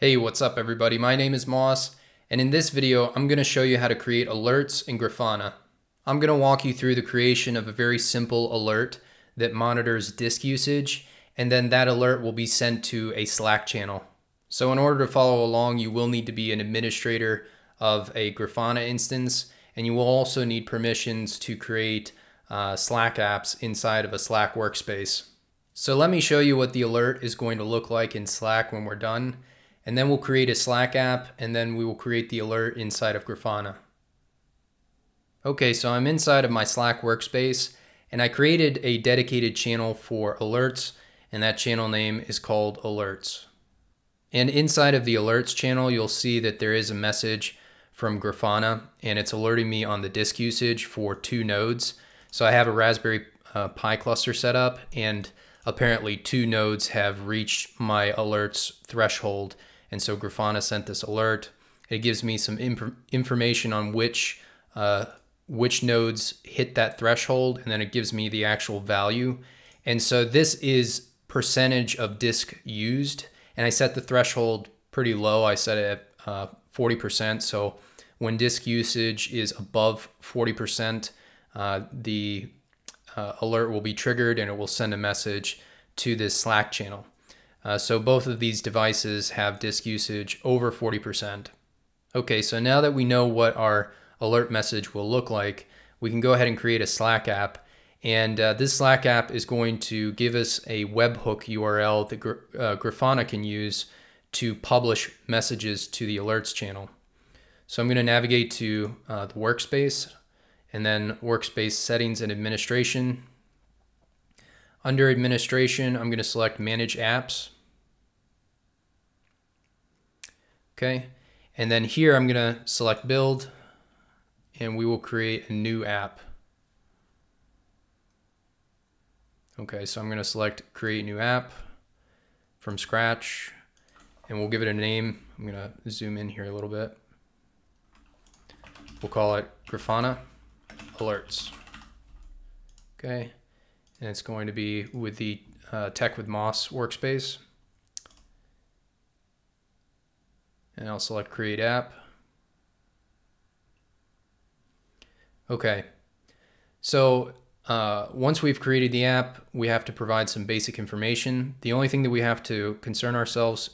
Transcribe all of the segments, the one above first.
Hey, what's up everybody? My name is Moss, and in this video, I'm gonna show you how to create alerts in Grafana. I'm gonna walk you through the creation of a very simple alert that monitors disk usage, and then that alert will be sent to a Slack channel. So in order to follow along, you will need to be an administrator of a Grafana instance, and you will also need permissions to create uh, Slack apps inside of a Slack workspace. So let me show you what the alert is going to look like in Slack when we're done, and then we'll create a Slack app and then we will create the alert inside of Grafana. Okay, so I'm inside of my Slack workspace and I created a dedicated channel for alerts and that channel name is called alerts. And inside of the alerts channel, you'll see that there is a message from Grafana and it's alerting me on the disk usage for two nodes. So I have a Raspberry uh, Pi cluster set up and apparently two nodes have reached my alerts threshold and so Grafana sent this alert. It gives me some information on which uh, which nodes hit that threshold, and then it gives me the actual value. And so this is percentage of disk used, and I set the threshold pretty low. I set it at uh, 40%. So when disk usage is above 40%, uh, the uh, alert will be triggered and it will send a message to this Slack channel. Uh, so both of these devices have disk usage over 40%. Okay, so now that we know what our alert message will look like, we can go ahead and create a Slack app. And uh, this Slack app is going to give us a webhook URL that uh, Grafana can use to publish messages to the alerts channel. So I'm going to navigate to uh, the workspace and then workspace settings and administration. Under administration, I'm going to select manage apps. Okay. And then here I'm going to select build and we will create a new app. Okay, so I'm going to select create new app from scratch and we'll give it a name. I'm going to zoom in here a little bit. We'll call it Grafana Alerts. Okay, and it's going to be with the uh, Tech with Moss workspace. And I'll select Create App. Okay, so uh, once we've created the app, we have to provide some basic information. The only thing that we have to concern ourselves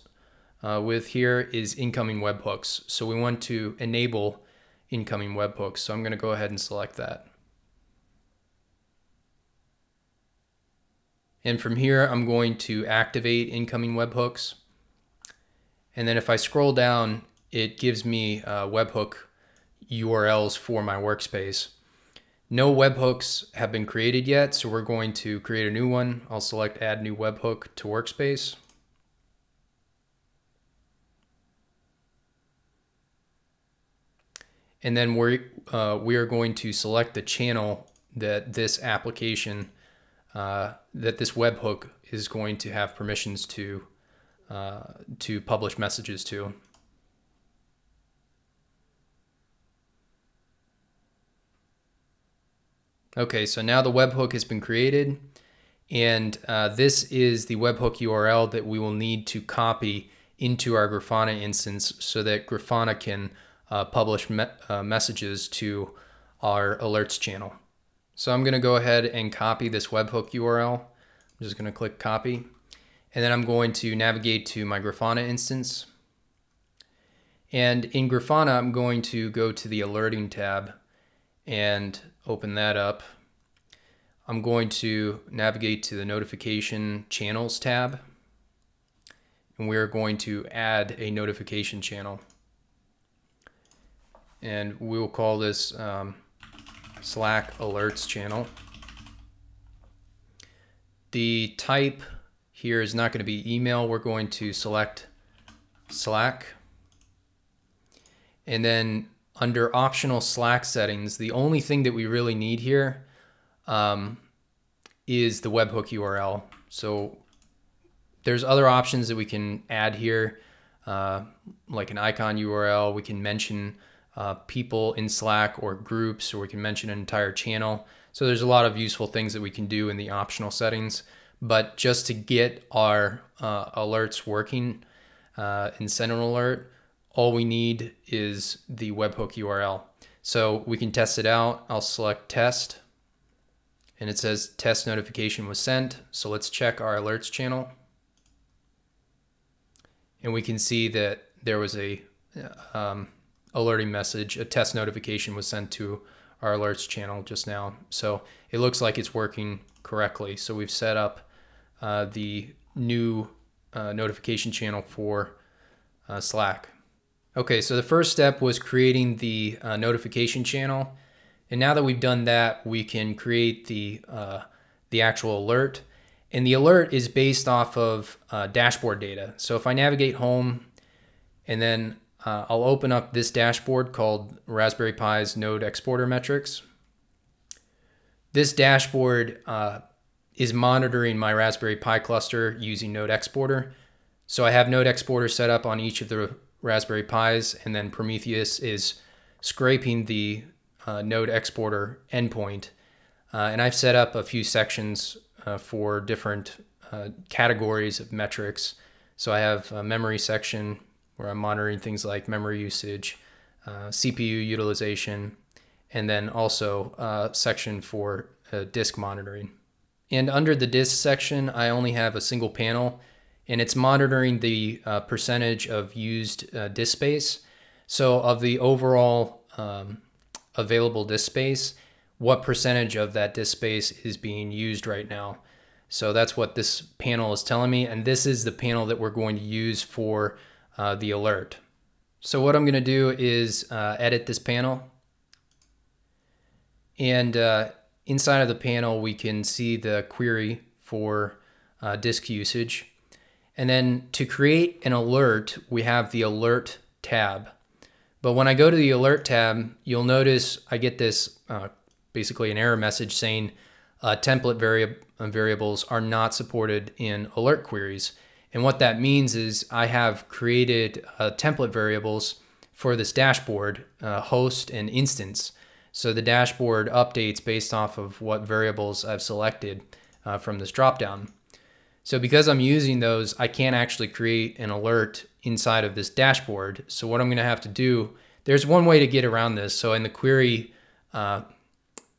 uh, with here is incoming webhooks. So we want to enable incoming webhooks. So I'm going to go ahead and select that. And from here, I'm going to activate incoming webhooks. And then if I scroll down, it gives me uh, webhook URLs for my workspace. No webhooks have been created yet, so we're going to create a new one. I'll select add new webhook to workspace. And then we're, uh, we are going to select the channel that this application, uh, that this webhook is going to have permissions to uh, to publish messages to. Okay, so now the webhook has been created and uh, this is the webhook URL that we will need to copy into our Grafana instance so that Grafana can uh, publish me uh, messages to our alerts channel. So I'm going to go ahead and copy this webhook URL. I'm just going to click copy. And then I'm going to navigate to my Grafana instance. And in Grafana, I'm going to go to the alerting tab and open that up. I'm going to navigate to the notification channels tab. And we're going to add a notification channel. And we'll call this um, Slack alerts channel. The type here is not going to be email. We're going to select Slack. And then under optional Slack settings, the only thing that we really need here um, is the webhook URL. So there's other options that we can add here, uh, like an icon URL. We can mention uh, people in Slack or groups, or we can mention an entire channel. So there's a lot of useful things that we can do in the optional settings. But just to get our uh, alerts working, uh, send an alert, all we need is the webhook URL. So we can test it out. I'll select test and it says test notification was sent. So let's check our alerts channel. And we can see that there was a um, alerting message, a test notification was sent to our alerts channel just now. So it looks like it's working correctly. So we've set up uh, the new uh, notification channel for uh, Slack. Okay, so the first step was creating the uh, notification channel. And now that we've done that, we can create the, uh, the actual alert. And the alert is based off of uh, dashboard data. So if I navigate home and then uh, I'll open up this dashboard called Raspberry Pi's Node Exporter Metrics. This dashboard uh, is monitoring my Raspberry Pi cluster using Node Exporter. So I have Node Exporter set up on each of the Raspberry Pis, and then Prometheus is scraping the uh, Node Exporter endpoint. Uh, and I've set up a few sections uh, for different uh, categories of metrics. So I have a memory section where I'm monitoring things like memory usage, uh, CPU utilization, and then also a section for uh, disk monitoring. And under the disk section, I only have a single panel and it's monitoring the uh, percentage of used uh, disk space. So of the overall um, available disk space, what percentage of that disk space is being used right now. So that's what this panel is telling me. And this is the panel that we're going to use for uh, the alert. So what I'm going to do is uh, edit this panel. And uh, inside of the panel, we can see the query for uh, disk usage. And then to create an alert, we have the alert tab. But when I go to the alert tab, you'll notice I get this uh, basically an error message saying uh, template vari variables are not supported in alert queries. And what that means is I have created uh, template variables for this dashboard, uh, host and instance. So the dashboard updates based off of what variables I've selected uh, from this dropdown. So because I'm using those, I can't actually create an alert inside of this dashboard. So what I'm gonna have to do, there's one way to get around this. So in the query, uh,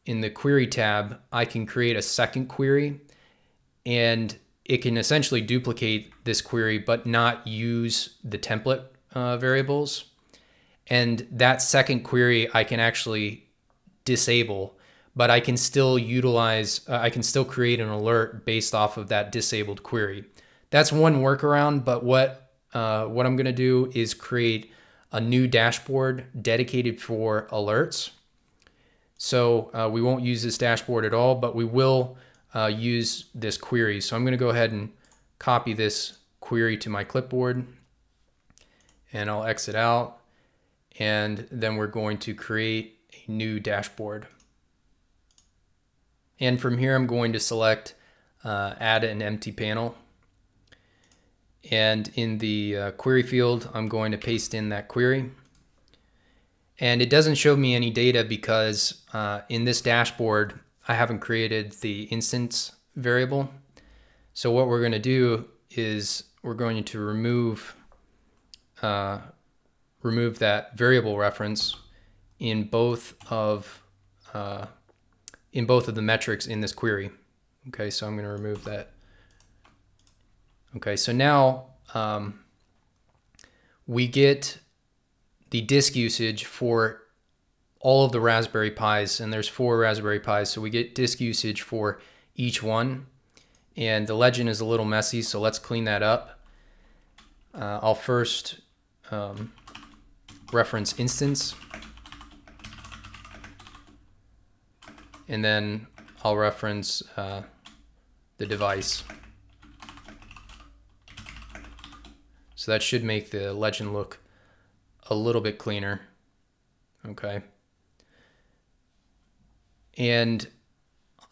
in the query tab, I can create a second query and it can essentially duplicate this query but not use the template uh, variables. And that second query I can actually disable, but I can still utilize, uh, I can still create an alert based off of that disabled query. That's one workaround, but what, uh, what I'm gonna do is create a new dashboard dedicated for alerts. So uh, we won't use this dashboard at all, but we will uh, use this query. So I'm going to go ahead and copy this query to my clipboard and I'll exit out and then we're going to create a new dashboard. And from here I'm going to select uh, add an empty panel and in the uh, query field I'm going to paste in that query and it doesn't show me any data because uh, in this dashboard I haven't created the instance variable. So what we're going to do is we're going to remove uh, remove that variable reference in both of uh, in both of the metrics in this query. Okay, so I'm going to remove that. Okay, so now um, we get the disk usage for all of the Raspberry Pis, and there's four Raspberry Pis, so we get disk usage for each one. And the legend is a little messy, so let's clean that up. Uh, I'll first um, reference instance, and then I'll reference uh, the device. So that should make the legend look a little bit cleaner. Okay. And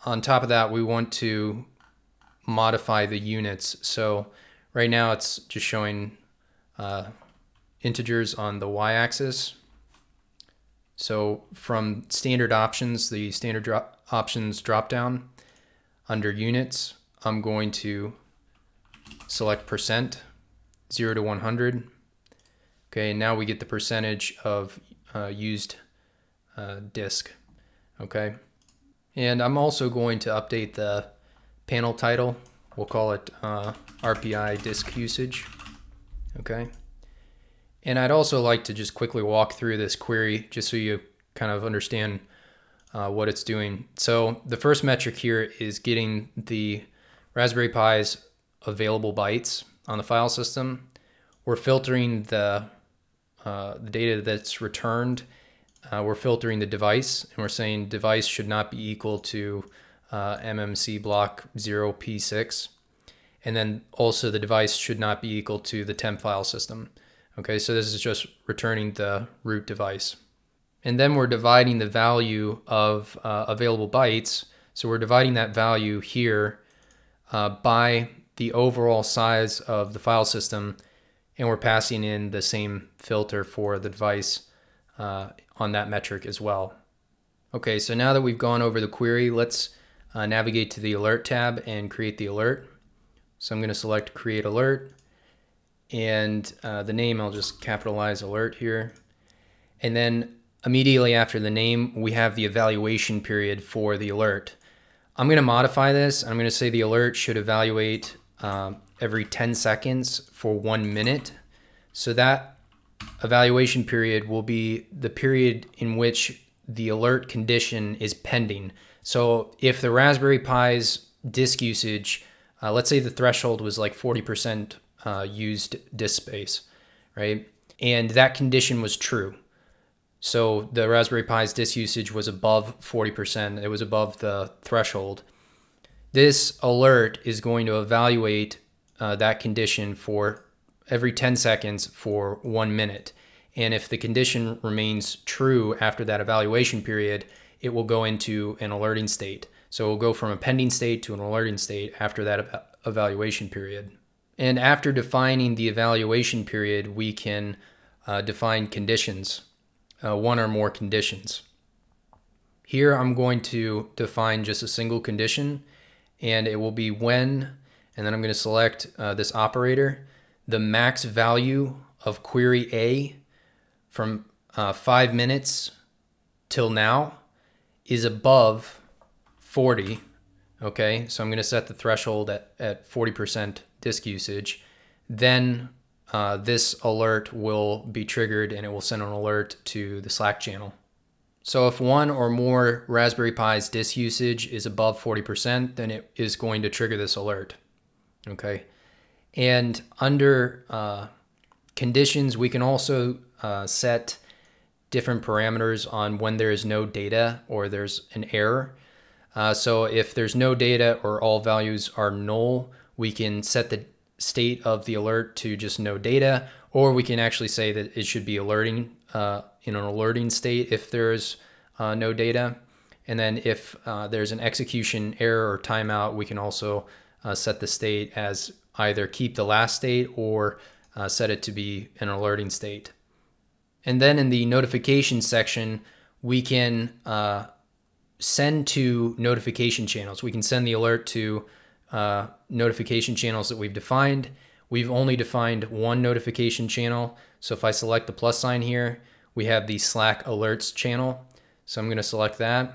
on top of that, we want to modify the units. So right now it's just showing uh, integers on the y-axis. So from standard options, the standard drop options drop down under units, I'm going to select percent 0 to 100. Okay, and now we get the percentage of uh, used uh, disk. Okay, and I'm also going to update the panel title. We'll call it uh, RPI disk usage. Okay. And I'd also like to just quickly walk through this query just so you kind of understand uh, what it's doing. So the first metric here is getting the Raspberry Pi's available bytes on the file system. We're filtering the, uh, the data that's returned. Uh, we're filtering the device and we're saying device should not be equal to uh, MMC block 0P6. And then also the device should not be equal to the temp file system. Okay, so this is just returning the root device. And then we're dividing the value of uh, available bytes. So we're dividing that value here uh, by the overall size of the file system. And we're passing in the same filter for the device uh, on that metric as well. Okay, so now that we've gone over the query, let's uh, navigate to the alert tab and create the alert. So I'm going to select create alert and uh, the name I'll just capitalize alert here. And then immediately after the name, we have the evaluation period for the alert. I'm going to modify this. I'm going to say the alert should evaluate um, every 10 seconds for one minute. So that evaluation period will be the period in which the alert condition is pending. So if the Raspberry Pi's disk usage, uh, let's say the threshold was like 40% uh, used disk space, right? And that condition was true. So the Raspberry Pi's disk usage was above 40%. It was above the threshold. This alert is going to evaluate uh, that condition for every 10 seconds for one minute. And if the condition remains true after that evaluation period, it will go into an alerting state. So it will go from a pending state to an alerting state after that evaluation period. And after defining the evaluation period, we can uh, define conditions, uh, one or more conditions. Here I'm going to define just a single condition and it will be when, and then I'm going to select uh, this operator, the max value of query A from uh, five minutes till now is above 40. Okay, so I'm going to set the threshold at, at 40% disk usage, then uh, this alert will be triggered and it will send an alert to the Slack channel. So if one or more Raspberry Pi's disk usage is above 40%, then it is going to trigger this alert. Okay. And under uh, conditions, we can also uh, set different parameters on when there is no data or there's an error. Uh, so if there's no data or all values are null, we can set the state of the alert to just no data, or we can actually say that it should be alerting uh, in an alerting state if there's uh, no data. And then if uh, there's an execution error or timeout, we can also set the state as either keep the last state or uh, set it to be an alerting state. And then in the notification section, we can uh, send to notification channels. We can send the alert to uh, notification channels that we've defined. We've only defined one notification channel. So if I select the plus sign here, we have the Slack alerts channel. So I'm going to select that.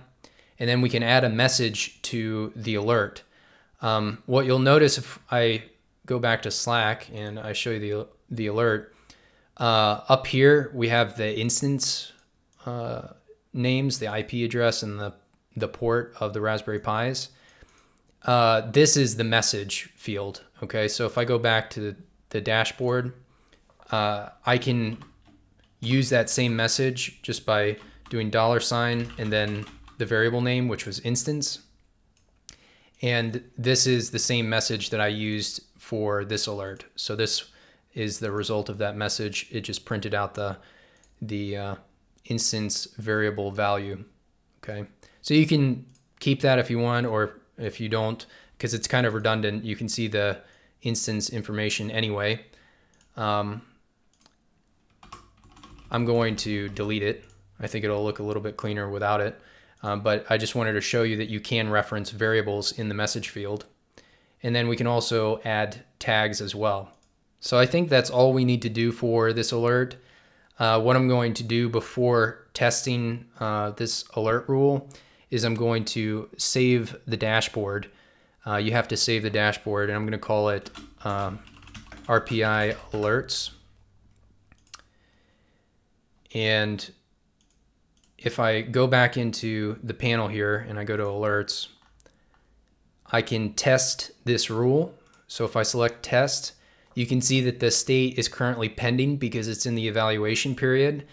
And then we can add a message to the alert. Um, what you'll notice if I go back to Slack and I show you the, the alert, uh, up here we have the instance uh, names, the IP address, and the, the port of the Raspberry Pis. Uh, this is the message field. Okay, so if I go back to the, the dashboard, uh, I can use that same message just by doing dollar sign and then the variable name, which was instance. And this is the same message that I used for this alert. So this is the result of that message. It just printed out the, the uh, instance variable value. Okay, so you can keep that if you want, or if you don't, because it's kind of redundant, you can see the instance information anyway. Um, I'm going to delete it. I think it'll look a little bit cleaner without it. Um, but I just wanted to show you that you can reference variables in the message field. And then we can also add tags as well. So I think that's all we need to do for this alert. Uh, what I'm going to do before testing uh, this alert rule is I'm going to save the dashboard. Uh, you have to save the dashboard and I'm going to call it um, RPI alerts. And if I go back into the panel here and I go to alerts, I can test this rule. So if I select test, you can see that the state is currently pending because it's in the evaluation period.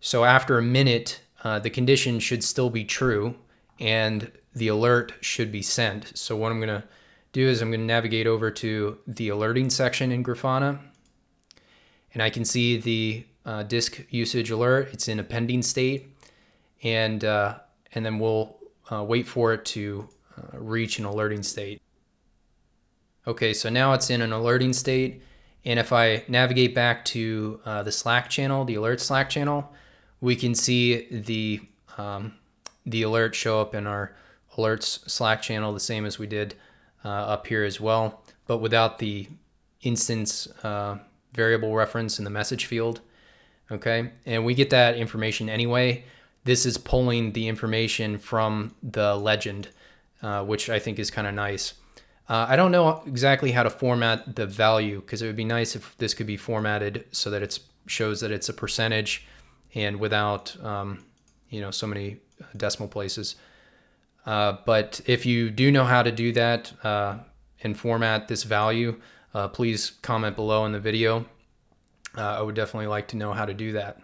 So after a minute, uh, the condition should still be true and the alert should be sent. So what I'm going to do is I'm going to navigate over to the alerting section in Grafana and I can see the uh, disk usage alert. It's in a pending state and, uh, and then we'll uh, wait for it to uh, reach an alerting state. Okay, so now it's in an alerting state. And if I navigate back to uh, the Slack channel, the alert Slack channel, we can see the, um, the alert show up in our alerts Slack channel, the same as we did uh, up here as well, but without the instance uh, variable reference in the message field. Okay, and we get that information anyway. This is pulling the information from the legend, uh, which I think is kind of nice. Uh, I don't know exactly how to format the value because it would be nice if this could be formatted so that it shows that it's a percentage and without um, you know so many decimal places. Uh, but if you do know how to do that uh, and format this value, uh, please comment below in the video. Uh, I would definitely like to know how to do that.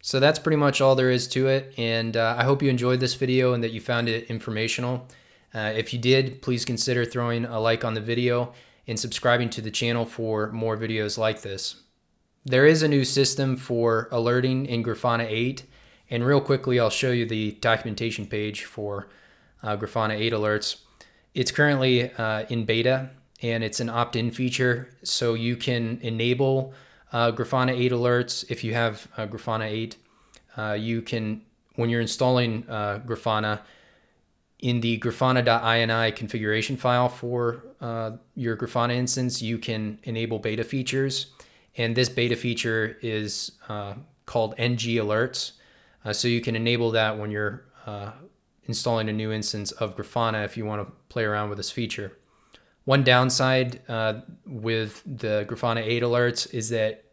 So that's pretty much all there is to it. And uh, I hope you enjoyed this video and that you found it informational. Uh, if you did, please consider throwing a like on the video and subscribing to the channel for more videos like this. There is a new system for alerting in Grafana 8. And real quickly, I'll show you the documentation page for uh, Grafana 8 alerts. It's currently uh, in beta and it's an opt-in feature. So you can enable uh, Grafana 8 alerts if you have uh, Grafana 8. Uh, you can, when you're installing uh, Grafana, in the grafana.ini configuration file for uh, your Grafana instance, you can enable beta features. And this beta feature is called ng alerts. so you can enable that when you're installing a new instance of Grafana if you want to play around with this feature. One downside uh, with the Grafana 8 alerts is that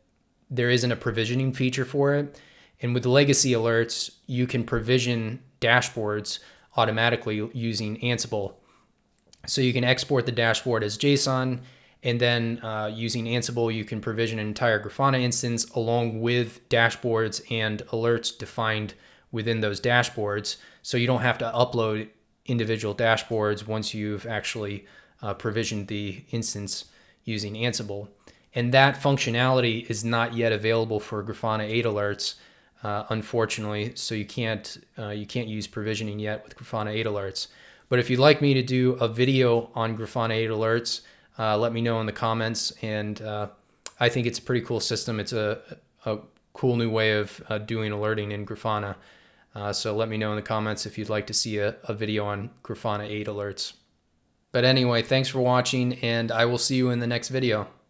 there isn't a provisioning feature for it. And with legacy alerts, you can provision dashboards automatically using Ansible. So you can export the dashboard as JSON, and then uh, using Ansible, you can provision an entire Grafana instance along with dashboards and alerts defined within those dashboards. So you don't have to upload individual dashboards once you've actually uh, provisioned the instance using Ansible. And that functionality is not yet available for Grafana 8 alerts, uh, unfortunately. So you can't uh, you can't use provisioning yet with Grafana 8 alerts. But if you'd like me to do a video on Grafana 8 alerts, uh, let me know in the comments. And uh, I think it's a pretty cool system. It's a, a cool new way of uh, doing alerting in Grafana. So let me know in the comments if you'd like to see a, a video on Grafana 8 alerts. But anyway, thanks for watching, and I will see you in the next video.